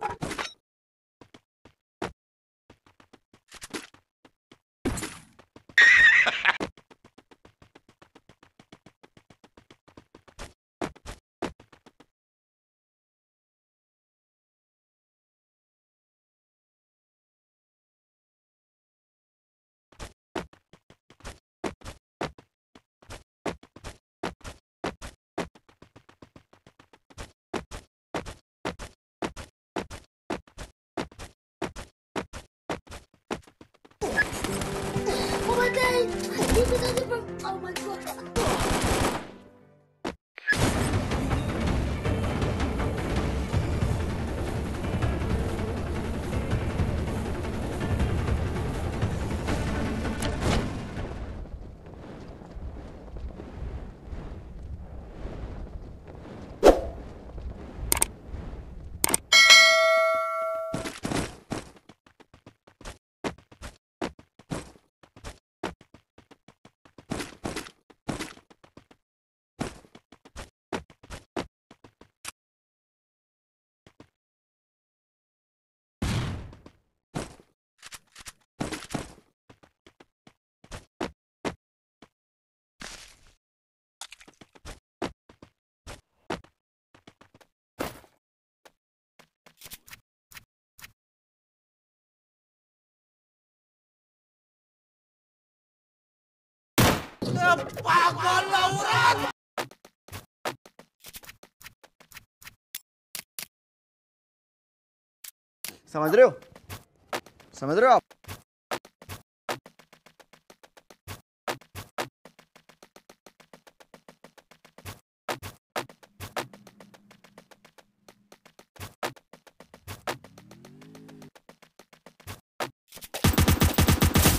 you Oh my समझ रहे हो? समझ रहे हो आप?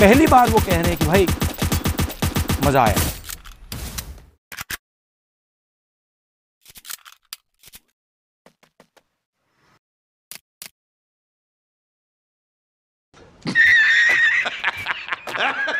पहली बार वो कह रहे हैं कि भाई मज़ा आया Ha ha ha!